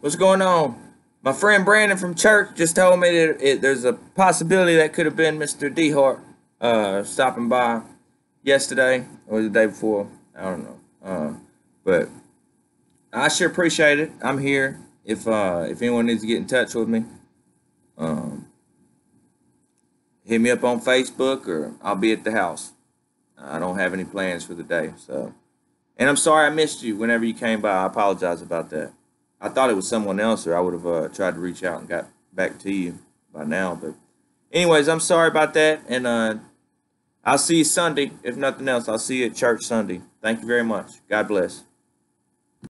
What's going on? My friend Brandon from church just told me that it, there's a possibility that could have been Mr. Dehart uh, stopping by yesterday or the day before. I don't know. Uh, but I sure appreciate it. I'm here. If uh, if anyone needs to get in touch with me, um, hit me up on Facebook or I'll be at the house. I don't have any plans for the day, so. And I'm sorry I missed you whenever you came by. I apologize about that. I thought it was someone else, or I would have uh, tried to reach out and got back to you by now. But, anyways, I'm sorry about that, and uh, I'll see you Sunday. If nothing else, I'll see you at church Sunday. Thank you very much. God bless.